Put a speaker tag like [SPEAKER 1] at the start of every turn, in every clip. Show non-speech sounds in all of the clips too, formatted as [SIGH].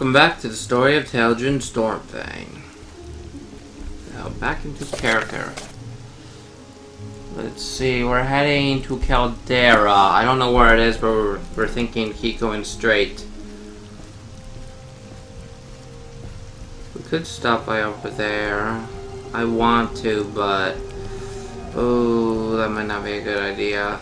[SPEAKER 1] Welcome back to the story of Teldryn Stormfang. Now back into character. Let's see, we're heading to Caldera. I don't know where it is, but we're, we're thinking keep going straight. We could stop by over there. I want to, but... Oh, that might not be a good idea.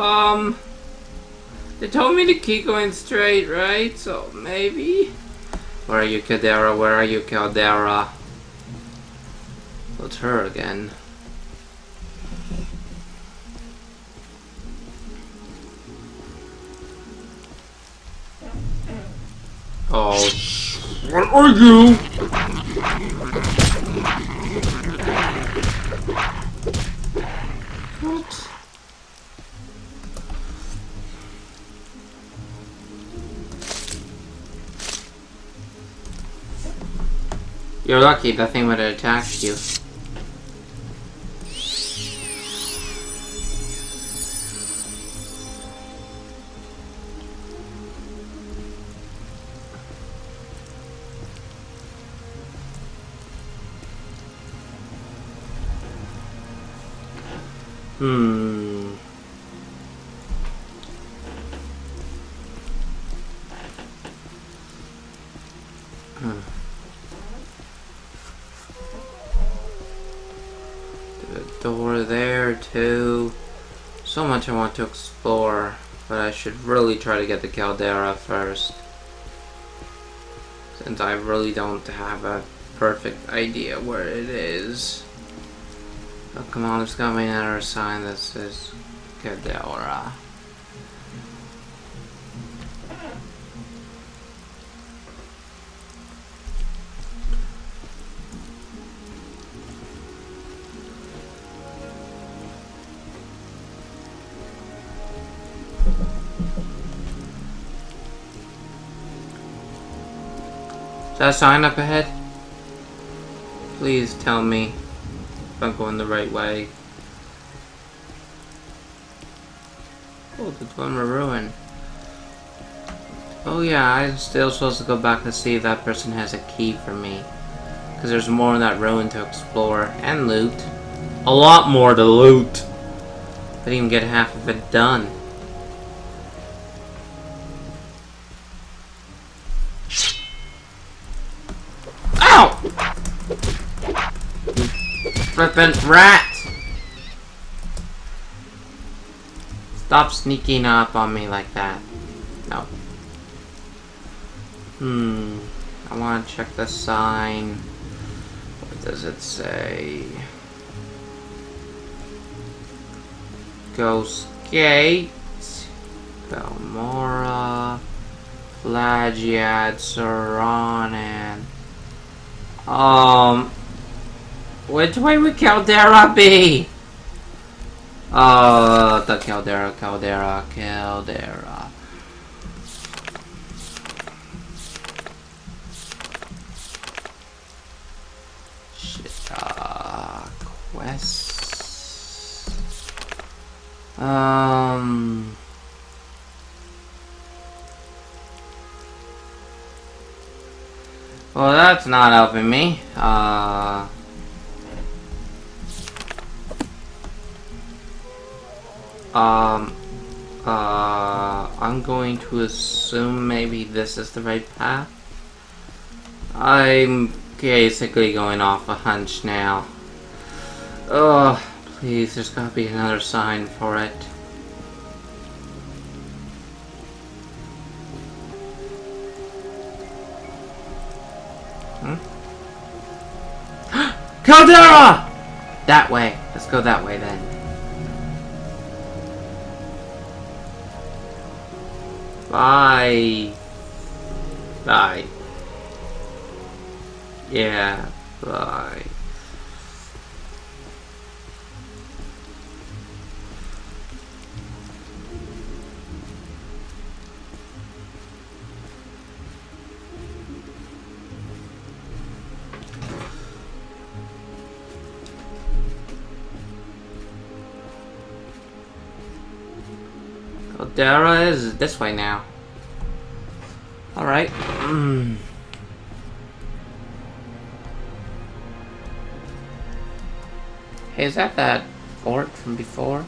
[SPEAKER 1] Um, they told me to keep going straight, right? So maybe. Where are you, Caldera? Where are you, Caldera? It's her again. Oh, what are you? You're lucky that thing would have attacked you. To explore, but I should really try to get the Caldera first. Since I really don't have a perfect idea where it is. Oh, come on, there's gotta be another sign that says Caldera. That sign up ahead? Please tell me if I'm going the right way. Oh, the Dwemer Ruin. Oh yeah, I'm still supposed to go back and see if that person has a key for me. Because there's more in that ruin to explore. And loot. A lot more to loot. I didn't even get half of it done. Flippin' rat! Stop sneaking up on me like that. No. Hmm. I want to check the sign. What does it say? Ghost Gate. Balmora. Pelagiad. Saranan. Um, which way would Caldera be? Uh, the Caldera, Caldera, Caldera. Shit, uh, quests. Um. Well, that's not helping me. Uh... Um... Uh... I'm going to assume maybe this is the right path. I'm basically going off a hunch now. Oh, please, there's gotta be another sign for it. Hmm? [GASPS] Caldera! That way. Let's go that way then. Bye. Bye. Yeah, bye. Caldera is this way now. Alright. Mm. Hey, is that that fort from before?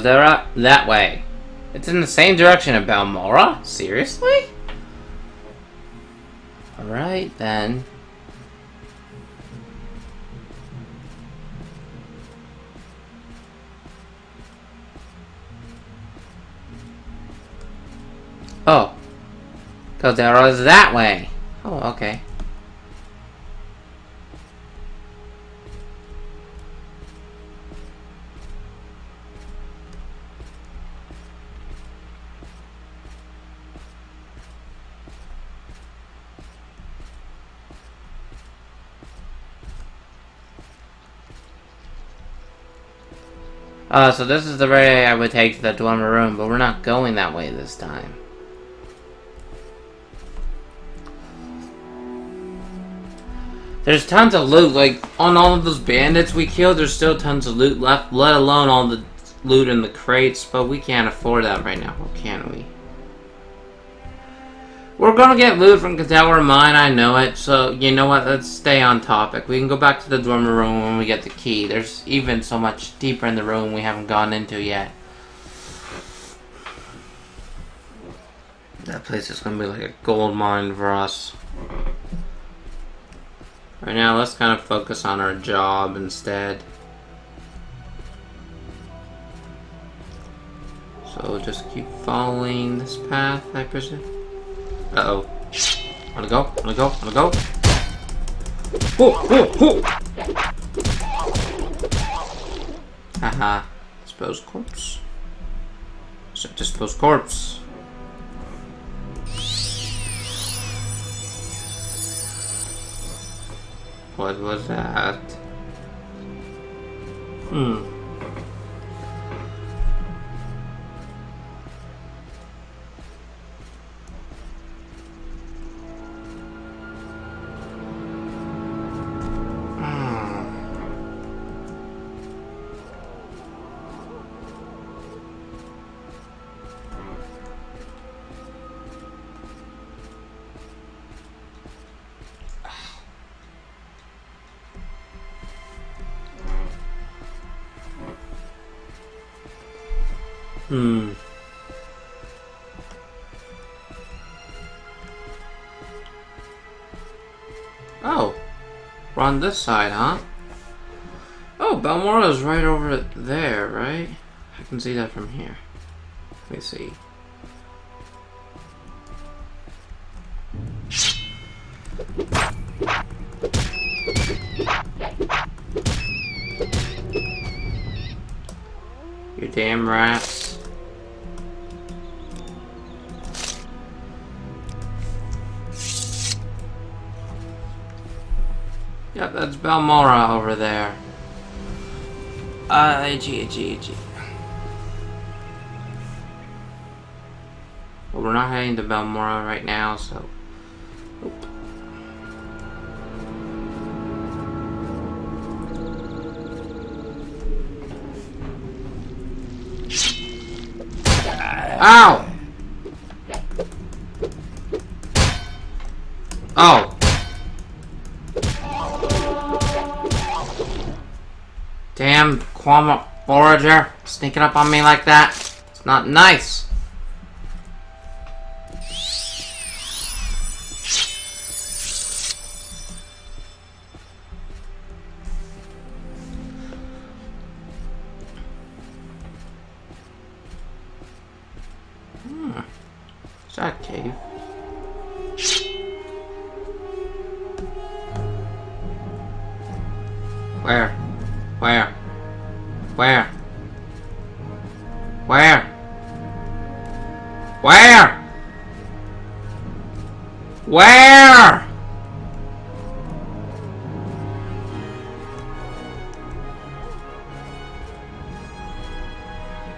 [SPEAKER 1] Caldera, that way. It's in the same direction of Balmora? Seriously? Alright then. Oh. Caldera is that way. Oh, okay. Uh, so this is the way I would take to the Dwemer room, but we're not going that way this time. There's tons of loot, like, on all of those bandits we killed, there's still tons of loot left, let alone all the loot in the crates, but we can't afford that right now, can we? We're gonna get loot from Cadaver Mine, I know it, so you know what, let's stay on topic. We can go back to the Dwemer room when we get the key. There's even so much deeper in the room we haven't gone into yet. That place is gonna be like a gold mine for us. Right now, let's kind of focus on our job instead. So just keep following this path, I presume. Uh-oh. Wanna go? Wanna go? Wanna go? Oh! Oh! Oh! Haha. Dispose corpse. So dispose corpse. What was that? Hmm. On this side, huh? Oh, Balmora is right over there, right? I can see that from here. Let me see. You damn rats. That's Balmora over there. Uh, G, G, G. But we're not heading to Balmora right now, so... Ow! Kwama Forager, sneaking up on me like that. It's not nice. Hmm. Is that cave? Where? Where? Where? Where? Where? Where?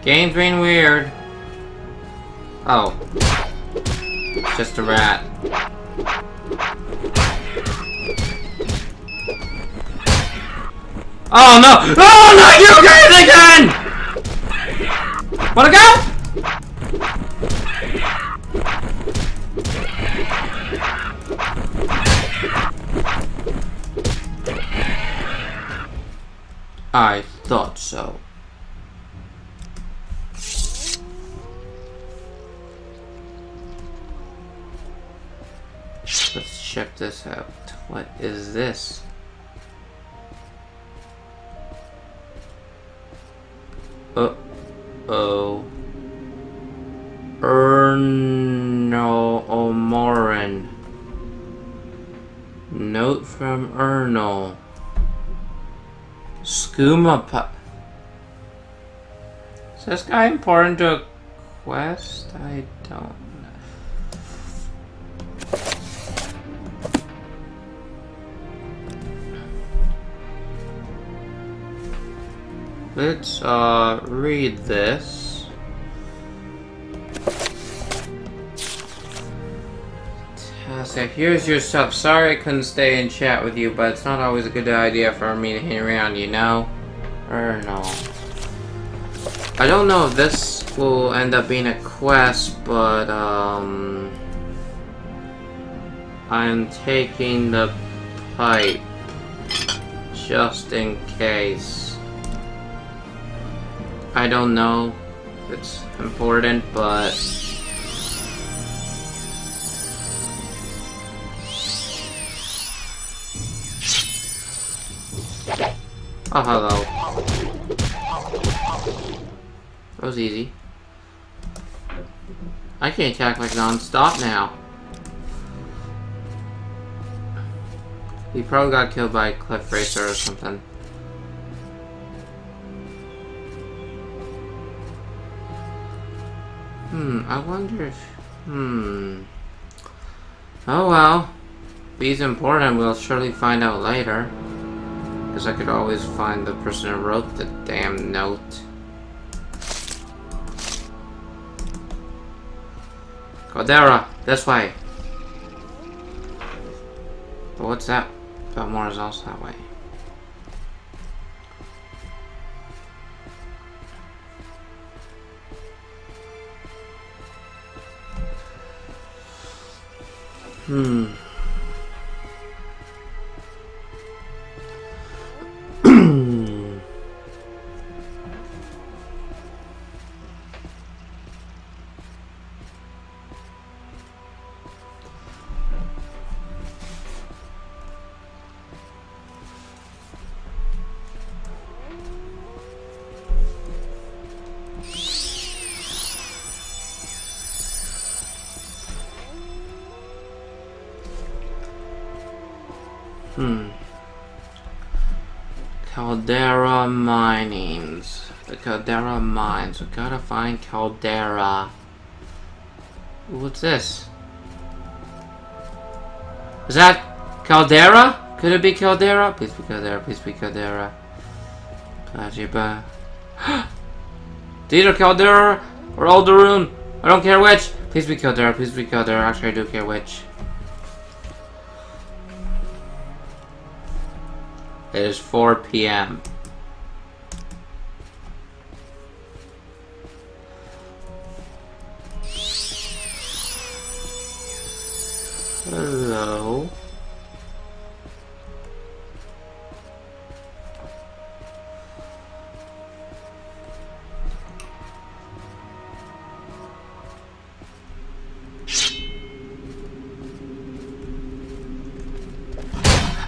[SPEAKER 1] Game's being weird. Oh. Just a rat. Oh no! Oh no, you guys again! Wanna go? I thought so. Let's check this out. What is this? Uh oh. Ernol O'Moran. Note from Ernol. Skooma Is this guy important to a quest? I don't Let's uh read this. Task. Here's your stuff. Sorry I couldn't stay and chat with you, but it's not always a good idea for me to hang around, you know? Or no. I don't know if this will end up being a quest, but um I'm taking the pipe just in case. I don't know it's important, but Oh, hello. That was easy. I can attack like non-stop now. He probably got killed by cliff racer or something. Hmm, I wonder if... Hmm... Oh well. He's important, we'll surely find out later. Because I could always find the person who wrote the damn note. Caldera, this way. But what's that? Balmora is also that way. 嗯。Caldera Minings. The Caldera Mines. We gotta find Caldera. What's this? Is that Caldera? Could it be Caldera? Please be Caldera, please be Caldera. Kajiba. It's [GASPS] either Caldera or Ald'ruhn. I don't care which. Please be Caldera, please be Caldera. Actually, I do care which. It is 4 p.m. Hello.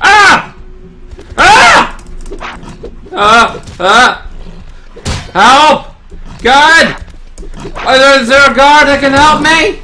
[SPEAKER 1] Ah! Ah! Ah! Ah! Help! God! Is there a guard that can help me?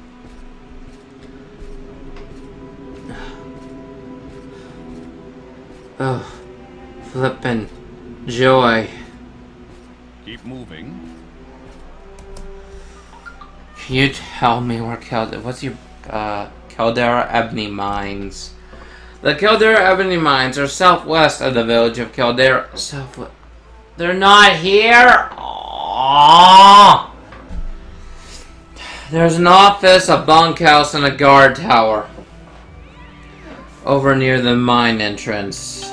[SPEAKER 1] Oh, flippin' joy.
[SPEAKER 2] Keep moving.
[SPEAKER 1] Can you tell me where Caldera... What's your... Uh, Caldera Ebony Mines? The Caldera Ebony Mines are southwest of the village of Caldera... Southwest... They're not here! Aww. There's an office, a bunkhouse, and a guard tower. Over near the mine entrance.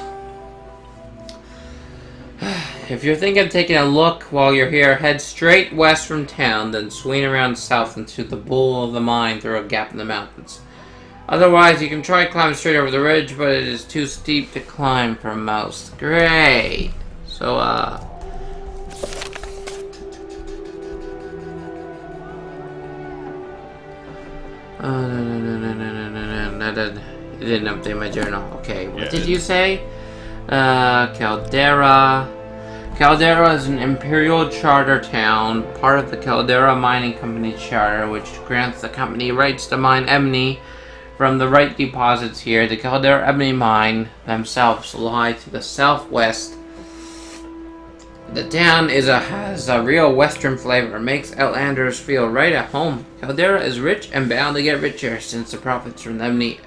[SPEAKER 1] If you're thinking of taking a look while you're here, head straight west from town, then swing around south into the bowl of the mine through a gap in the mountains. Otherwise, you can try climb straight over the ridge, but it is too steep to climb for most. Great! So, uh... Oh, no, no, no, no, no, no, no, no, it didn't update my journal. Okay, what did you say? Uh, Caldera... Caldera is an imperial charter town, part of the Caldera Mining Company Charter, which grants the company rights to mine ebony from the right deposits here. The Caldera Ebony Mine themselves lie to the southwest. The town is a, has a real western flavor, makes Outlanders feel right at home. Caldera is rich and bound to get richer since the profits from the ebony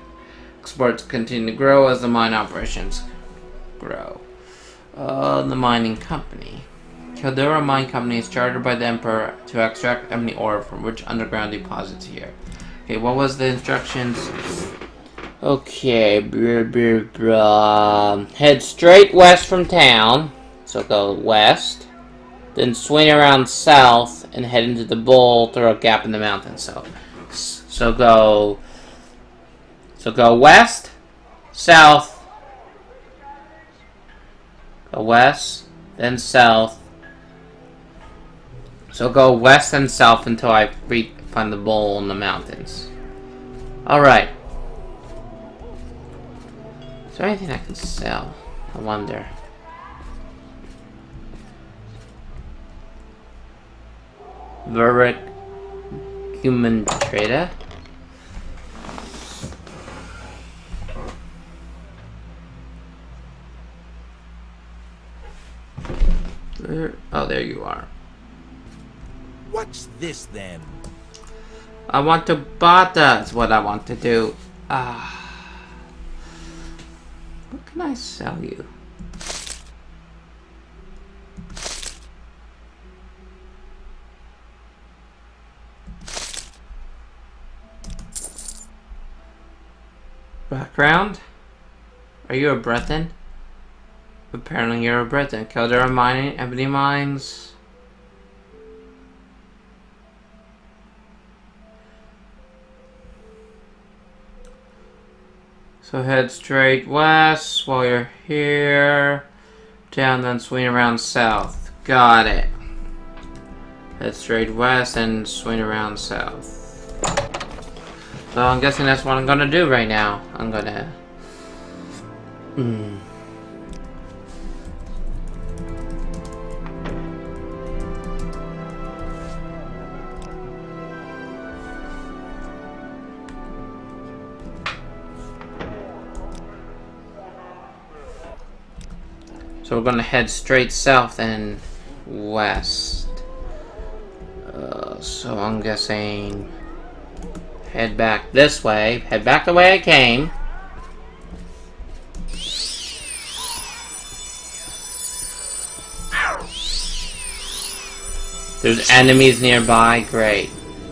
[SPEAKER 1] exports continue to grow as the mine operations grow. Uh, the mining company. Caldera Mine Company is chartered by the Emperor to extract ebony ore from rich underground deposits here. Okay, what was the instructions? Okay, brr, brr, brr. head straight west from town. So go west. Then swing around south and head into the bowl through a gap in the mountain. So, so go. So go west, south, West, then south. So go west and south until I find the bowl in the mountains. Alright. Is there anything I can sell? I wonder. Verric human trader. Where? Oh, there you are.
[SPEAKER 3] What's this then?
[SPEAKER 1] I want to buy that's what I want to do. Ah. What can I sell you? Background? Are you a Breton? Apparently you're a Breton. Caldera Mining, Ebony Mines. So head straight west while you're here. Down, then swing around south. Got it. Head straight west and swing around south. So I'm guessing that's what I'm gonna do right now. I'm gonna... Hmm. So we're gonna head straight south and west. Uh, so I'm guessing head back this way. Head back the way I came. There's enemies nearby, great.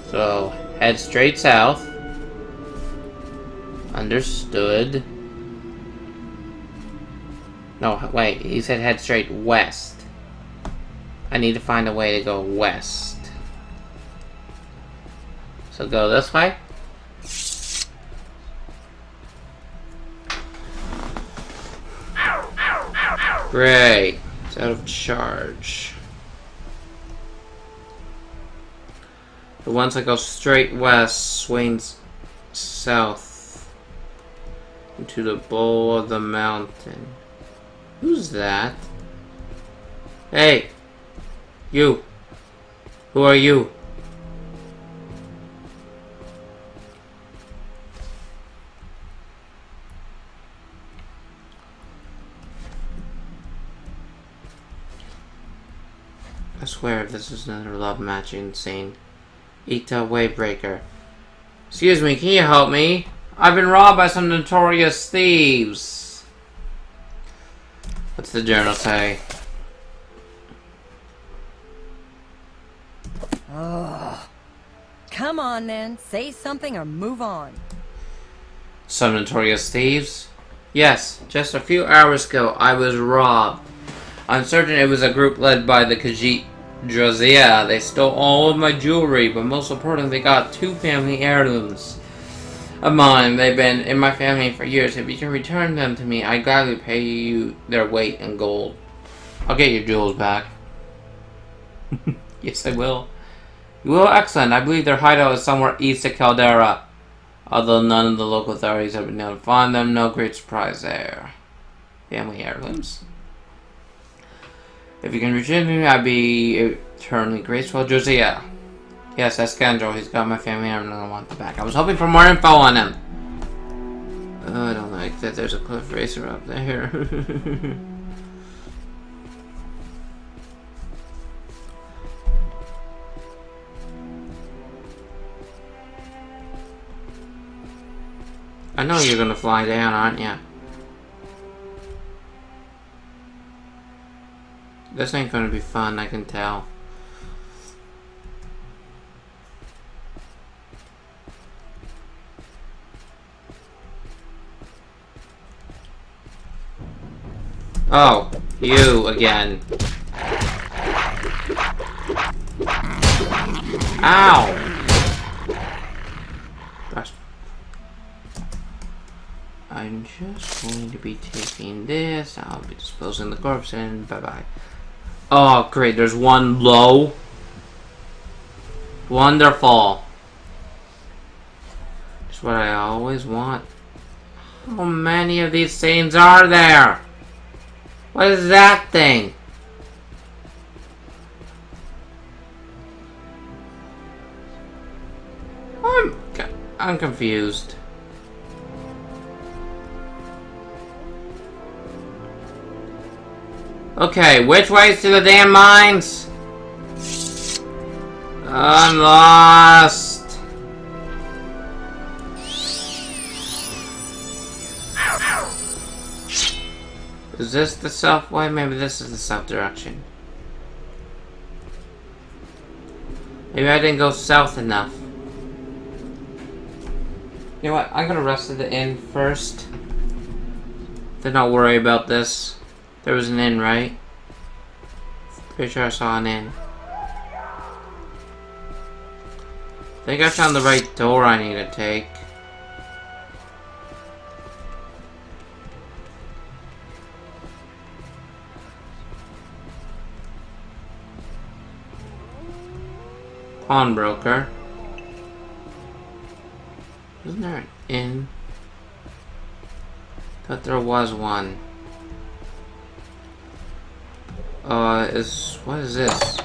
[SPEAKER 1] So, head straight south. Understood. No, wait, he said head straight west. I need to find a way to go west. So go this way. Great. It's out of charge. But once I go straight west, swings south into the bowl of the mountain. Who's that? Hey! You! Who are you? I swear, this is another love match, insane. Ita Waybreaker. Excuse me, can you help me? I've been robbed by some notorious thieves. What's the journal say?
[SPEAKER 4] Come on then, say something or move on.
[SPEAKER 1] Some notorious thieves? Yes, just a few hours ago I was robbed. I'm certain it was a group led by the Khajiit Drazia. They stole all of my jewelry, but most importantly, they got two family heirlooms of mine. They've been in my family for years. If you can return them to me, I gladly pay you their weight in gold. I'll get your jewels back. [LAUGHS] yes, I will. You will? Excellent. I believe their hideout is somewhere east of Caldera. Although none of the local authorities have been able to find them, no great surprise there. Family heirlooms. If you can return me, I'd be eternally grateful. Josiah. Yes, that's Kendall. He's got my family heirloom gonna want the back. I was hoping for more info on him. Oh, I don't like that there's a cliff racer up there. [LAUGHS] I know you're gonna fly down, aren't you? This ain't gonna be fun, I can tell. Oh, you again. Ow! Gosh. I'm just going to be taking this. I'll be disposing the corpse and bye bye. Oh, great. There's one low. Wonderful. It's what I always want. How many of these things are there? What is that thing? I'm, I'm confused. Okay, which way's to the damn mines? I'm lost. Is this the south way? Maybe this is the south direction. Maybe I didn't go south enough. You know what? I'm gonna rest at the inn first. Then I'll worry about this. There was an inn, right? Pretty sure I saw an inn. I think I found the right door I need to take. Pawnbroker. Isn't there an inn? Thought there was one. Uh, is what is this?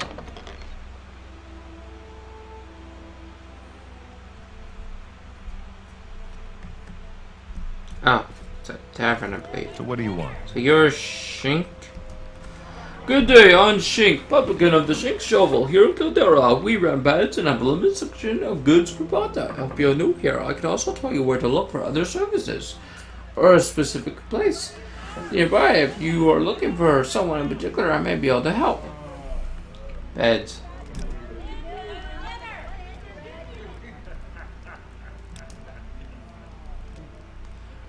[SPEAKER 1] Oh, it's a tavern, I believe.
[SPEAKER 2] So what do you want?
[SPEAKER 1] So you're Shenk? Good day, I'm Shenk, publican of the Shenk Shovel. Here in Caldera, we run beds and have a limited section of goods for Bata. If you're new here, I can also tell you where to look for other services. Or a specific place nearby. If you are looking for someone in particular, I may be able to help. Beds.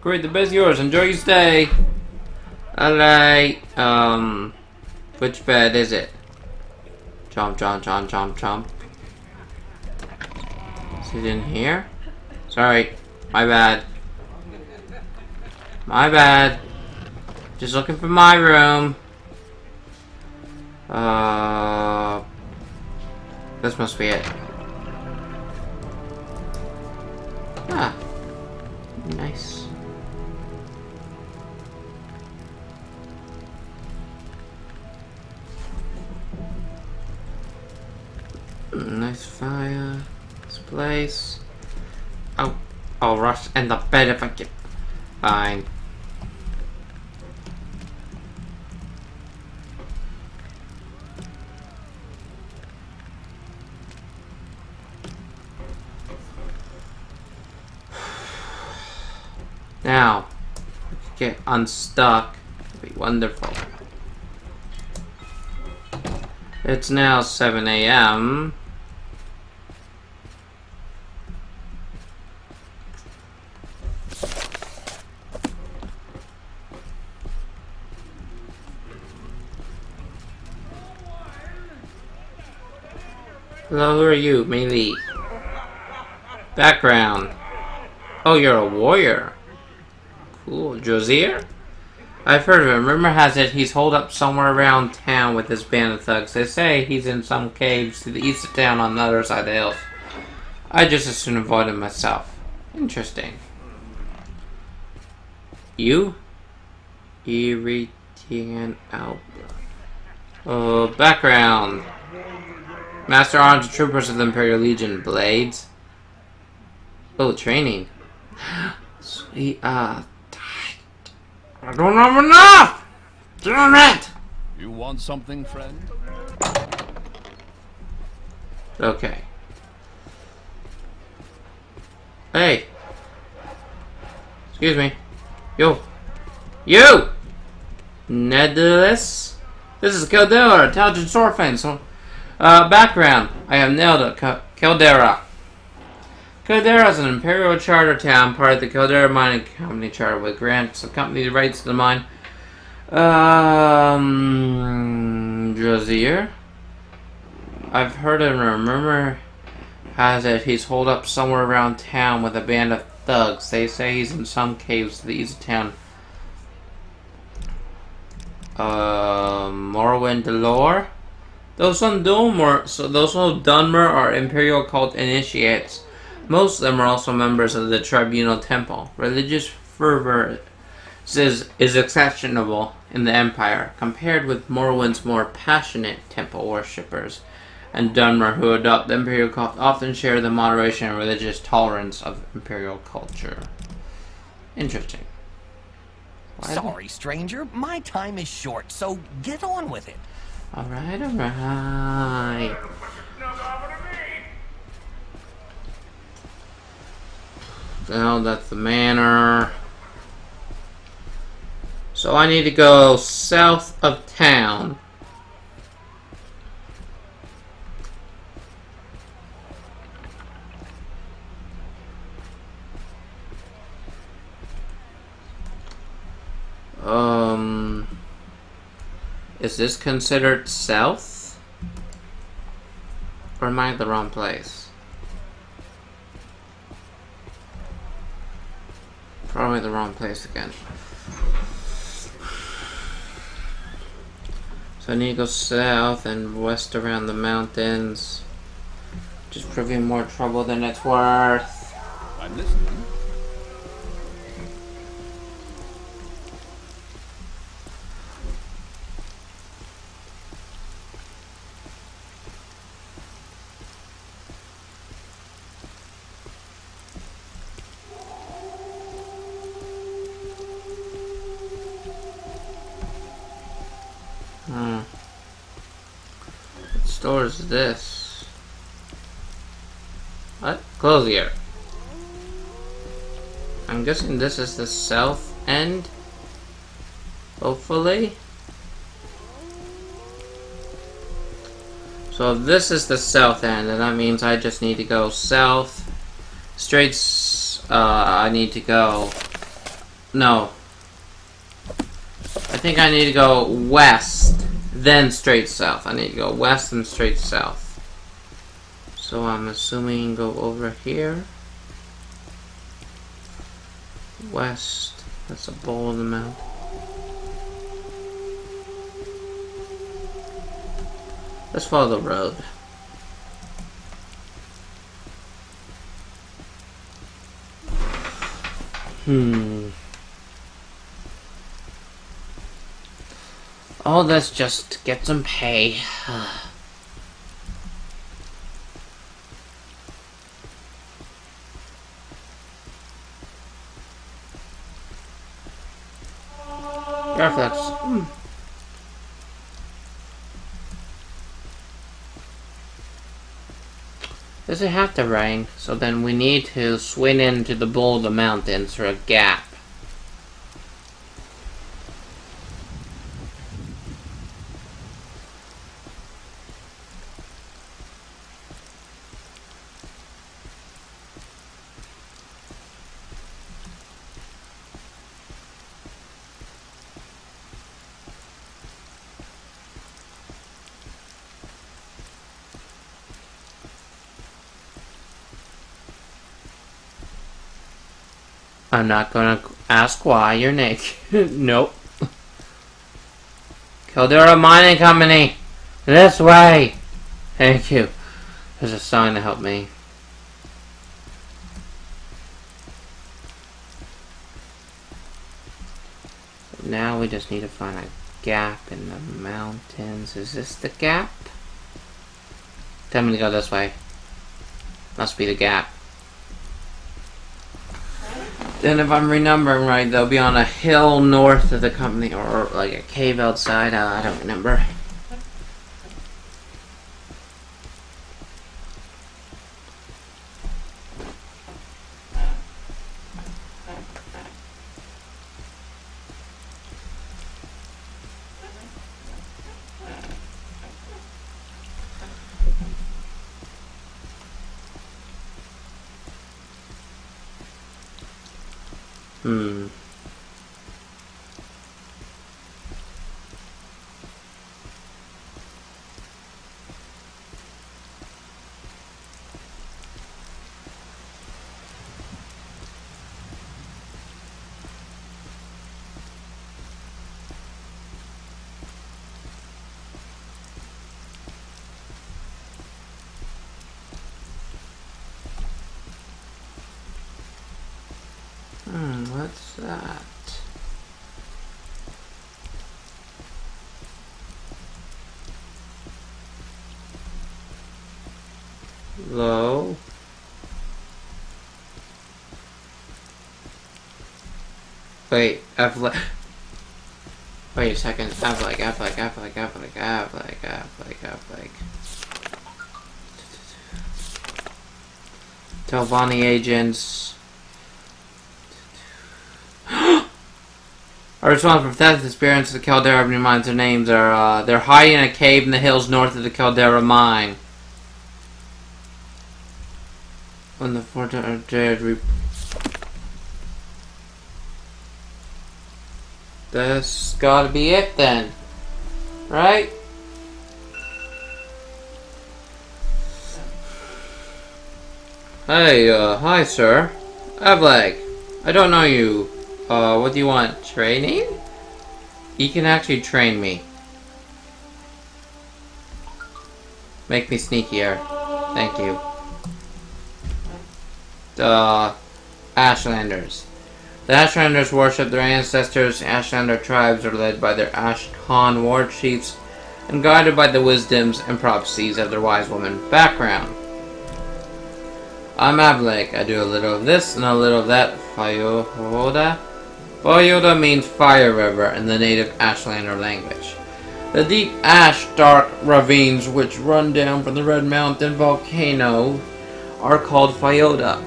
[SPEAKER 1] Great, the bed's yours. Enjoy your stay. Alright, um, which bed is it? Jump, jump, jump, jump, jump. Is it in here? Sorry, my bad. My bad. Just looking for my room. Uh, this must be it. Ah, nice. Mm, nice fire. This place. Oh, I'll rush and the bed if I get. Fine. [SIGHS] Now, get unstuck. it'd be wonderful. It's now 7 a.m. Hello, who are you? Melee. Background. Oh, you're a warrior. Cool. Josier? I've heard of him. Rumor has it he's holed up somewhere around town with his band of thugs. They say he's in some caves to the east of town on the other side of the hills. I just as soon avoid him myself. Interesting. You? Irritian Albert. Uh, background. Master Arms Troopers of the Imperial Legion. Blades. Oh, training. [GASPS] Sweet, uh, I don't have enough! Damn it!
[SPEAKER 2] You want something, friend?
[SPEAKER 1] Okay. Hey. Excuse me. Yo. You! Nedulus? This is Caldera, intelligent orphan. So, uh, background. I have. Ca- Caldera. Caldera is an imperial charter town, part of the Caldera Mining Company charter, with grants the company rights to the mine. Um? I've heard a rumor has it he's holed up somewhere around town with a band of thugs. They say he's in some caves to the east of town. Uh, Morrowind lore? Those on Dunmer, so those on Dunmer are Imperial cult initiates. Most of them are also members of the Tribunal Temple. Religious fervor is, is exceptionable in the Empire, compared with Morrowind's more passionate temple worshippers. And Dunmer, who adopt the Imperial cult, often share the moderation and religious tolerance of Imperial culture. Interesting. Why
[SPEAKER 5] Sorry, stranger. My time is short, so get on with it.
[SPEAKER 1] Alright, alright. Well, that's the manor. So I need to go south of town. Um, is this considered south? Or am I the wrong place? Probably the wrong place again. So I need to go south and west around the mountains. Just proving more trouble than it's worth.
[SPEAKER 2] I'm listening.
[SPEAKER 1] Is this? What? Clothier. I'm guessing this is the south end. Hopefully. So this is the south end, and that means I just need to go south. Straight, uh, I need to go, no. I think I need to go west, then straight south. I need to go west and straight south. So I'm assuming go over here. West. That's a bowl in the mouth. Let's follow the road. Hmm. Oh, let's just get some pay. [SIGHS] Reflex. Hmm. Does it have to rain? So then we need to swing into the the mountains for a gap. I'm not gonna ask why you're naked. [LAUGHS] nope. Caldera Mining Company! This way! Thank you. There's a sign to help me. Now we just need to find a gap in the mountains. Is this the gap? Tell me to go this way. Must be the gap. Then if I'm remembering right, they'll be on a hill north of the company, or like a cave outside, I don't remember. Hmm. Hmm, what's that? Low. Wait, I've le- [LAUGHS] Wait a second. I've like, I've like, I've like, I've like, I've like, I've like, I've like. Telvanni agents. [GASPS] are responsible for theft, disappearance of the Caldera mines. Their names are, uh, they're hiding in a cave in the hills north of the Caldera mine. When the are dead, re- That's gotta be it then. Right? Hey, uh, hi sir. Avlag. I don't know you. Uh, what do you want? Training? You can actually train me. Make me sneakier. Thank you. The Ashlanders. The Ashlanders worship their ancestors. Ashlander tribes are led by their Ashkhan war chiefs and guided by the wisdoms and prophecies of their wise woman. Background. I'm Avlek. I do a little of this and a little of that. Foyada. Foyada means fire river in the native Ashlander language. The deep ash dark ravines which run down from the Red Mountain volcano are called Foyada.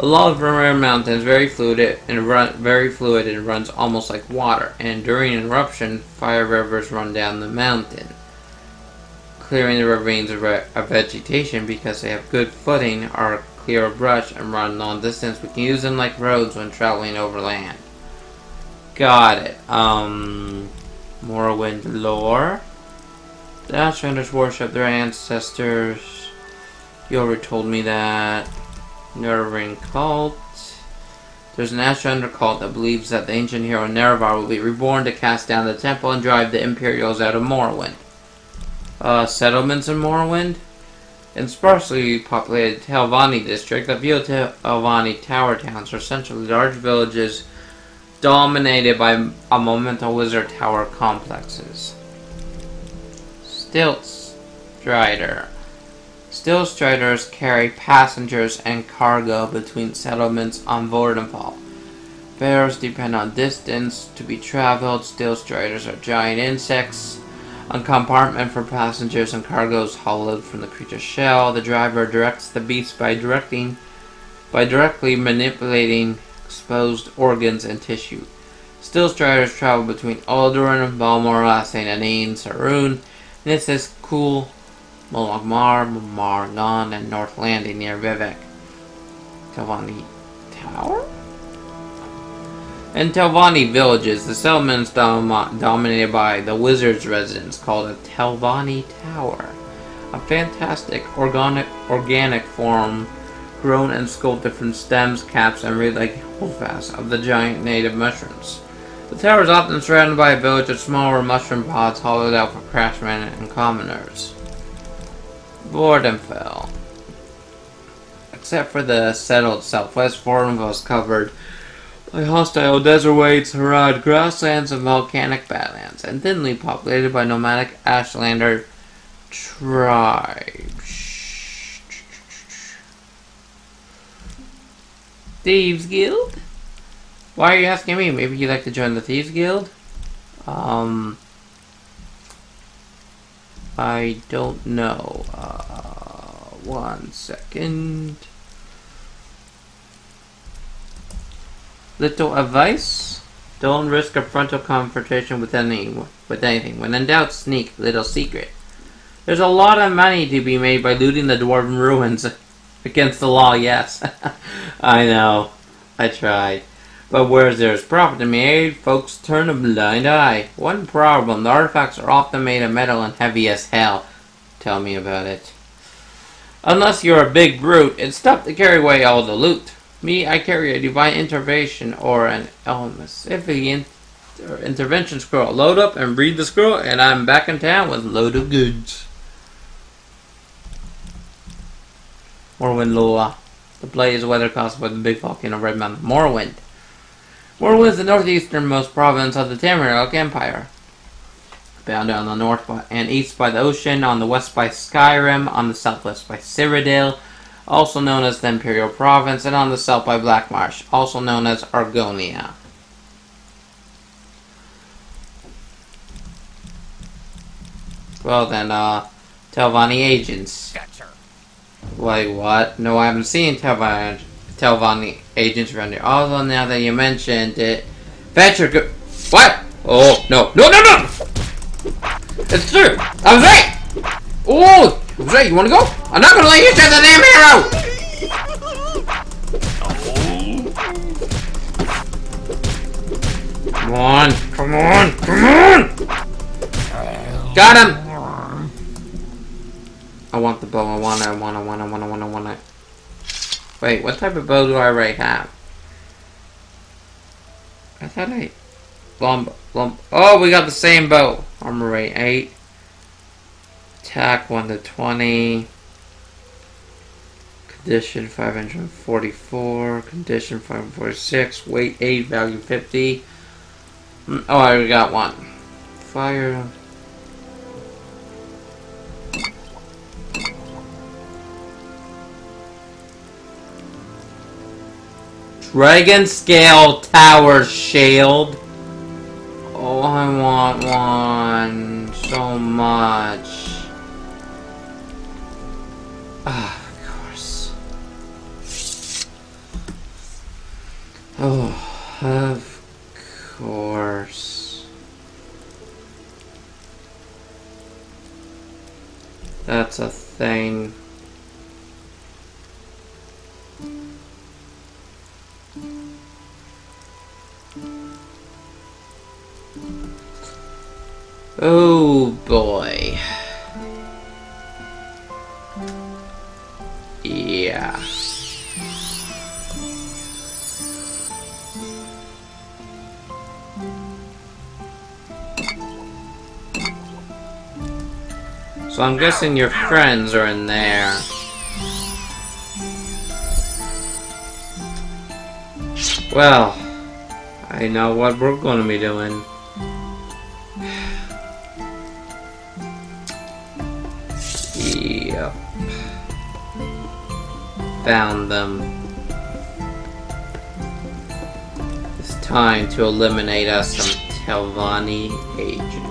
[SPEAKER 1] The lava from Red Mountain is very fluid and run, very fluid and runs almost like water. And during an eruption, fire rivers run down the mountain, clearing the ravines of, of vegetation because they have good footing, are clear of brush, and run long distance. We can use them like roads when traveling over land. Got it. Um, Morrowind lore. The Ashlanders worship their ancestors. You already told me that. Nerevarine cult. There's an Ashlander cult that believes that the ancient hero Nerevar will be reborn to cast down the temple and drive the Imperials out of Morrowind. Uh, settlements in Morrowind? In sparsely populated Telvanni district, the few Telvanni tower towns are essentially large villages dominated by a momental wizard tower complexes. Stilts Strider. Silt Striders carry passengers and cargo between settlements on Vvardenfell. Fares depend on distance to be traveled. Silt Striders are giant insects. A compartment for passengers and cargo is hollowed from the creature's shell. The driver directs the beast by directing by directly manipulating exposed organs and tissue. Silt Striders travel between Ald'ruhn, Balmora, Saint Anine, Suran, is Kul, Molag Mar, Margon, and North Landing near Vivec. Telvanni Tower? In Telvanni villages, the settlement is dom- dominated by the wizard's residence called a Telvanni Tower. A fantastic organic, organic form grown and sculpted from stems, caps, and relay holdfasts of the giant native mushrooms. The tower is often surrounded by a village of smaller mushroom pods hollowed out for craftsmen and commoners. Vvardenfell. Except for the settled southwest, Vvardenfell is covered by hostile desert wastes, arid grasslands, and volcanic badlands, and thinly populated by nomadic Ashlander tribes. Thieves Guild? Why are you asking me? Maybe you'd like to join the Thieves Guild? Um, I don't know. Uh, one second. Little advice: Don't risk a frontal confrontation with any with anything. When in doubt, sneak. Little secret: There's a lot of money to be made by looting the dwarven ruins. [LAUGHS] Against the law, yes. [LAUGHS] I know. I tried. But where there's profit to be made, folks turn a blind eye. One problem: the artifacts are often made of metal and heavy as hell. Tell me about it. Unless you're a big brute, it's tough to carry away all the loot. Me, I carry a divine intervention or an Almsivi in- intervention scroll. Load up and read the scroll, and I'm back in town with a load of goods. Morrowind lore. The play is weather caused by the big volcano Red Mountain. Morrowind. Morrowind was the northeasternmost province of the Tamriel Empire. Bounded on the north by, and east by the ocean, on the west by Skyrim, on the southwest by Cyrodiil, also known as the Imperial Province, and on the south by Blackmarsh, also known as Argonia. Well then, uh, Telvanni agents.
[SPEAKER 5] Gotcha.
[SPEAKER 1] Wait, what? No, I haven't seen Telvanni, Telvanni agents around here. Although now that you mentioned it, Fetcher go- What? Oh, no. No, no, no! It's true! I was right! Oh! I was right, you wanna go? I'm not gonna let you shut the damn arrow! Come on, come on, come on! Got him! I want the bow, I want it, I want it, I want it, I want it, I want it. Wait, what type of bow do I already have? I thought I... Lump, lump. Oh, we got the same bow. Armor rate 8. Attack 1 to 20. Condition 544. Condition 546. Weight 8. Value 50. Mm, Oh, I already got one. Fire. Dragon Scale Tower Shield. Oh, I want one so much. Ah, of course. Oh, of course. That's a thing. Oh boy. Yeah. So I'm guessing your friends are in there. Well, I know what we're gonna be doing. Found them. It's time to eliminate us some Telvanni agents.